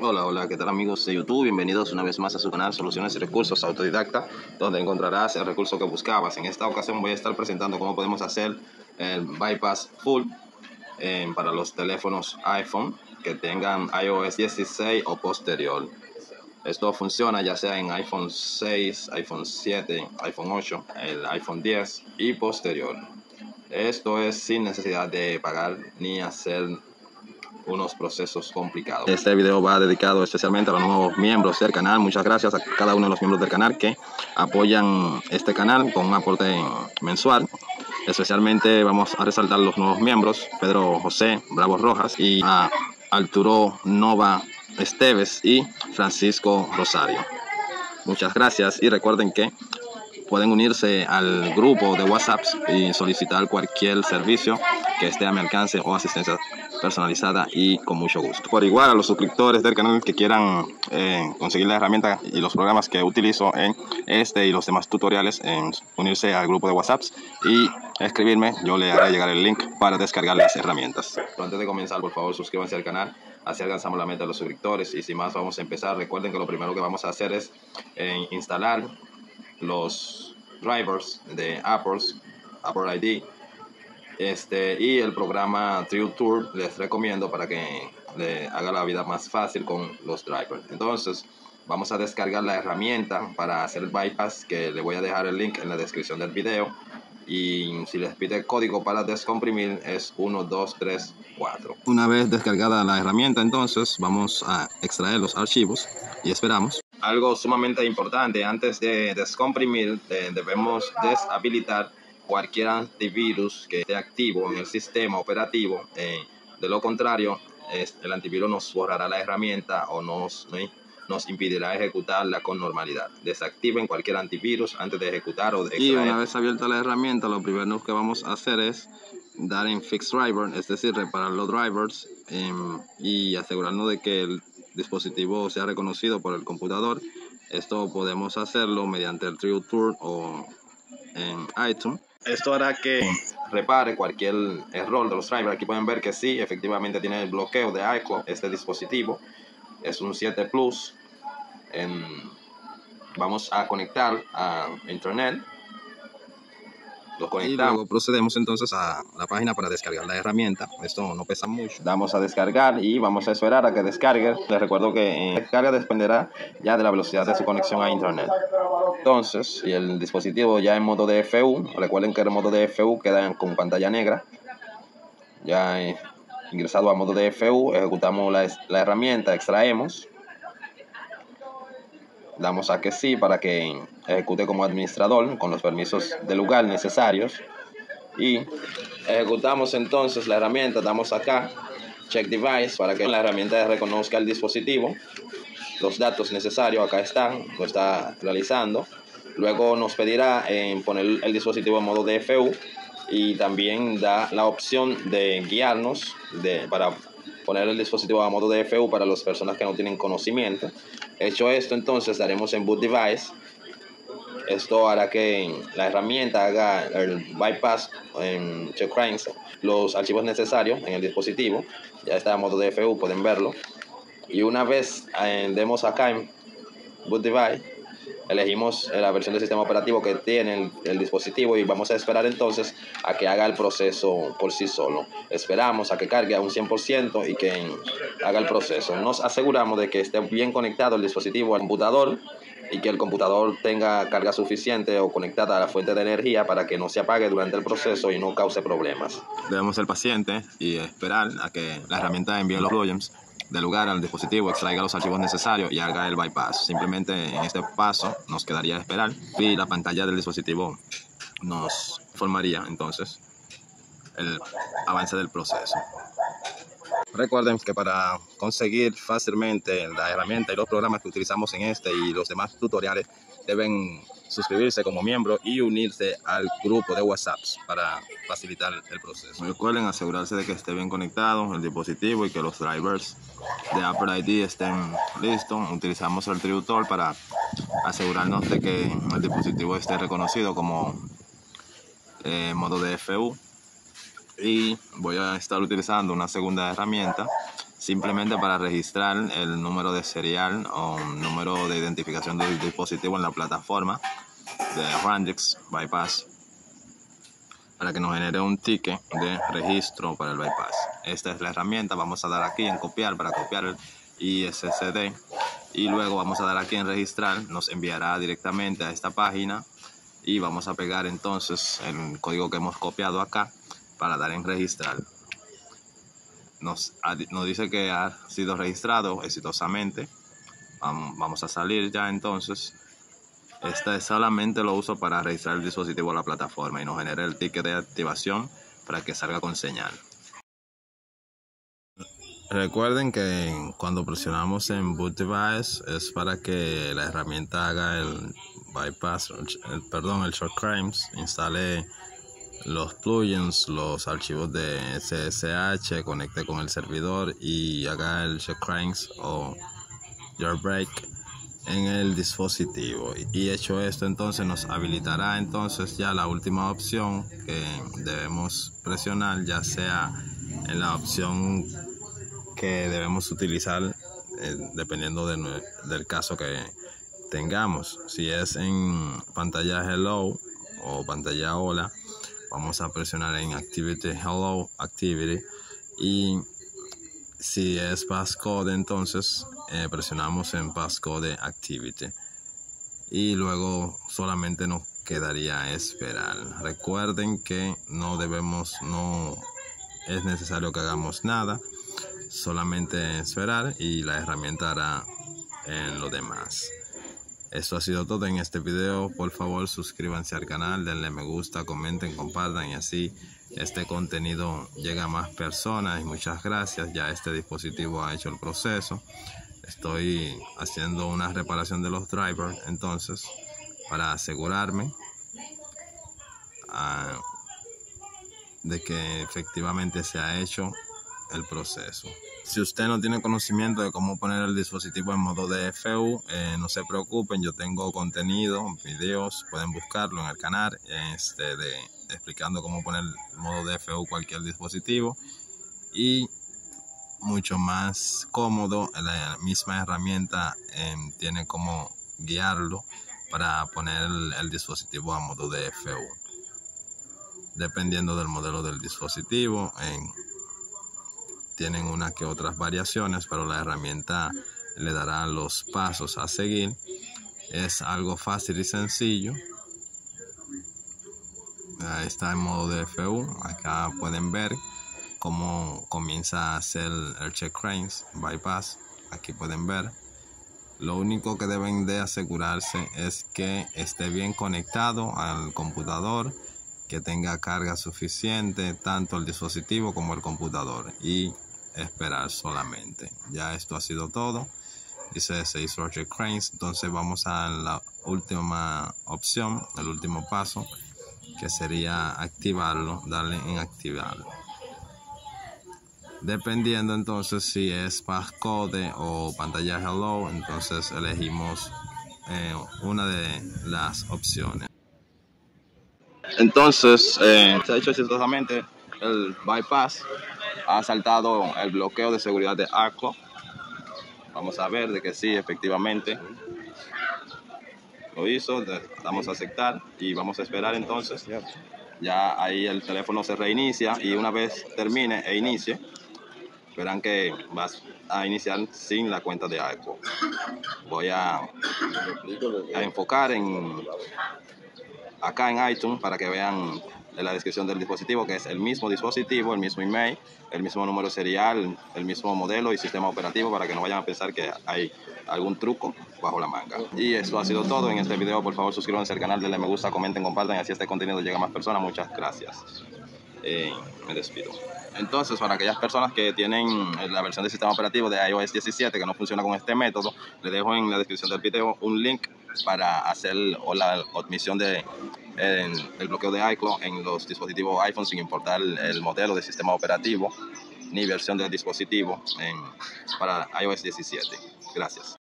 Hola, hola, ¿qué tal amigos de YouTube? Bienvenidos una vez más a su canal Soluciones y Recursos Autodidacta, donde encontrarás el recurso que buscabas. En esta ocasión voy a estar presentando cómo podemos hacer el bypass full eh, para los teléfonos iPhone que tengan iOS 16 o posterior. Esto funciona ya sea en iPhone 6, iPhone 7, iPhone 8, el iPhone 10 y posterior. Esto es sin necesidad de pagar ni hacer unos procesos complicados. Este video va dedicado especialmente a los nuevos miembros del canal. Muchas gracias a cada uno de los miembros del canal que apoyan este canal con un aporte mensual. Especialmente vamos a resaltar los nuevos miembros, Pedro José Bravo Rojas y a Arturo Nova Esteves y Francisco Rosario. Muchas gracias y recuerden que pueden unirse al grupo de WhatsApp y solicitar cualquier servicio que esté a mi alcance o asistencia personalizada y con mucho gusto. Por igual a los suscriptores del canal que quieran eh, conseguir la herramienta y los programas que utilizo en este y los demás tutoriales, en unirse al grupo de WhatsApp y escribirme, yo le haré llegar el link para descargar las herramientas. Pero antes de comenzar, por favor, suscríbanse al canal así alcanzamos la meta de los suscriptores y sin más vamos a empezar recuerden que lo primero que vamos a hacer es eh, instalar los drivers de Apple Apple ID este y el programa True Tour les recomiendo para que le haga la vida más fácil con los drivers entonces vamos a descargar la herramienta para hacer el bypass que le voy a dejar el link en la descripción del video y si les pide código para descomprimir es 1, 2, 3, 4. Una vez descargada la herramienta entonces vamos a extraer los archivos y esperamos. Algo sumamente importante, antes de descomprimir debemos deshabilitar cualquier antivirus que esté activo en el sistema operativo. Eh, de lo contrario, el antivirus nos borrará la herramienta o nos, nos impedirá ejecutarla con normalidad. Desactiven cualquier antivirus antes de ejecutar o de extraer. Y una vez abierta la herramienta, lo primero que vamos a hacer es dar en Fix Driver, es decir, reparar los drivers em, y asegurarnos de que el dispositivo sea reconocido por el computador. Esto podemos hacerlo mediante el True Tour o en iTunes. Esto hará que repare cualquier error de los drivers. Aquí pueden ver que sí, efectivamente tiene el bloqueo de iCloud este dispositivo. Es un 7 Plus. vamos a conectar a internet y luego procedemos entonces a la página para descargar la herramienta. Esto no pesa mucho. Damos a descargar y vamos a esperar a que descargue. Les recuerdo que la descarga dependerá ya de la velocidad de su conexión a internet. Entonces, si el dispositivo ya en modo DFU, recuerden que el modo DFU queda con pantalla negra. Ya ingresado a modo DFU, ejecutamos la, la herramienta, extraemos damos a que sí para que ejecute como administrador con los permisos de lugar necesarios. Y ejecutamos entonces la herramienta, damos acá check device para que la herramienta reconozca el dispositivo. Los datos necesarios acá están, lo está realizando. Luego nos pedirá en poner el dispositivo en modo DFU y también da la opción de guiarnos de, para poner el dispositivo a modo DFU para las personas que no tienen conocimiento. Hecho esto, entonces daremos en Boot Device. Esto hará que la herramienta haga el bypass en checkpoints, los archivos necesarios en el dispositivo. Ya está a modo DFU, pueden verlo. Y una vez eh, demos acá en Boot Device, elegimos la versión del sistema operativo que tiene el, dispositivo y vamos a esperar entonces a que haga el proceso por sí solo. Esperamos a que cargue a un 100% y que haga el proceso. Nos aseguramos de que esté bien conectado el dispositivo al computador y que el computador tenga carga suficiente o conectada a la fuente de energía para que no se apague durante el proceso y no cause problemas. Debemos ser pacientes y esperar a que la herramienta envíe los volumes del lugar al dispositivo, extraiga los archivos necesarios y haga el bypass. Simplemente en este paso nos quedaría esperar y la pantalla del dispositivo nos informaría entonces el avance del proceso. Recuerden que para conseguir fácilmente la herramienta y los programas que utilizamos en este y los demás tutoriales deben suscribirse como miembro y unirse al grupo de WhatsApp para facilitar el proceso. Recuerden asegurarse de que esté bien conectado el dispositivo y que los drivers de Apple ID estén listos. Utilizamos el tributor para asegurarnos de que el dispositivo esté reconocido como eh, modo DFU y voy a estar utilizando una segunda herramienta simplemente para registrar el número de serial o número de identificación del dispositivo en la plataforma de Randex Bypass para que nos genere un ticket de registro para el bypass. Esta es la herramienta, vamos a dar aquí en copiar para copiar el ISSD y luego vamos a dar aquí en registrar, nos enviará directamente a esta página y vamos a pegar entonces el código que hemos copiado acá para dar en registrar. Nos, nos dice que ha sido registrado exitosamente. Vamos a salir ya entonces este solamente lo uso para registrar el dispositivo a la plataforma y nos genera el ticket de activación para que salga con señal. Recuerden que cuando presionamos en Boot Device es para que la herramienta haga el bypass, el, perdón, el short crimes, instale los plugins, los archivos de SSH, conecte con el servidor y haga el crimes o jailbreak en el dispositivo. Y hecho esto entonces nos habilitará entonces ya la última opción que debemos presionar ya sea en la opción que debemos utilizar eh, dependiendo del caso que tengamos. Si es en pantalla hello o pantalla hola vamos a presionar en activity hello activity. Y si es passcode entonces eh, presionamos en passcode activity. Y luego solamente nos quedaría esperar. Recuerden que no debemos no es necesario que hagamos nada solamente esperar y la herramienta hará en lo demás esto ha sido todo en este video por favor suscríbanse al canal denle me gusta comenten compartan y así este contenido llega a más personas y muchas gracias. Ya este dispositivo ha hecho el proceso. Estoy haciendo una reparación de los drivers entonces para asegurarme ah, de que efectivamente se ha hecho el proceso. Si usted no tiene conocimiento de cómo poner el dispositivo en modo DFU, eh, no se preocupen, yo tengo contenido, videos, pueden buscarlo en el canal este, de, explicando cómo poner modo DFU cualquier dispositivo y mucho más cómodo, la misma herramienta em, tiene como guiarlo para poner el, el dispositivo a modo DFU dependiendo del modelo del dispositivo en tienen unas que otras variaciones, pero la herramienta le dará los pasos a seguir. Es algo fácil y sencillo. Ahí está en modo DFU. Acá pueden ver cómo comienza a hacer el check cranes bypass. Aquí pueden ver. Lo único que deben de asegurarse es que esté bien conectado al computador, que tenga carga suficiente tanto el dispositivo como el computador y esperar solamente. Ya esto ha sido todo. Dice 6 Roger Cranes. Entonces vamos a la última opción, el último paso, que sería activarlo, darle en activarlo. Dependiendo entonces si es passcode o pantalla hello, entonces elegimos eh, una de las opciones. Entonces, eh, se ha hecho exitosamente el bypass ha saltado el bloqueo de seguridad de ACLO. Vamos a ver de que sí, efectivamente lo hizo. Damos a aceptar y vamos a esperar entonces. Ya ahí el teléfono se reinicia y una vez termine e inicie, verán que vas a iniciar sin la cuenta de ACLO. Voy a, a enfocar en acá en iTunes para que vean en la descripción del dispositivo, que es el mismo dispositivo, el mismo email, el mismo número serial, el mismo modelo y sistema operativo para que no vayan a pensar que hay algún truco bajo la manga. Y eso ha sido todo en este video. Por favor, suscríbanse al canal, denle me gusta, comenten, compartan, y así este contenido llega a más personas. Muchas gracias. Eh, me despido. Entonces, para aquellas personas que tienen la versión del sistema operativo de iOS 17 que no funciona con este método, les dejo en la descripción del video un link para hacer o la admisión de el bloqueo de iCloud en los dispositivos iPhone sin importar el modelo de sistema operativo ni versión del dispositivo para iOS 17. Gracias.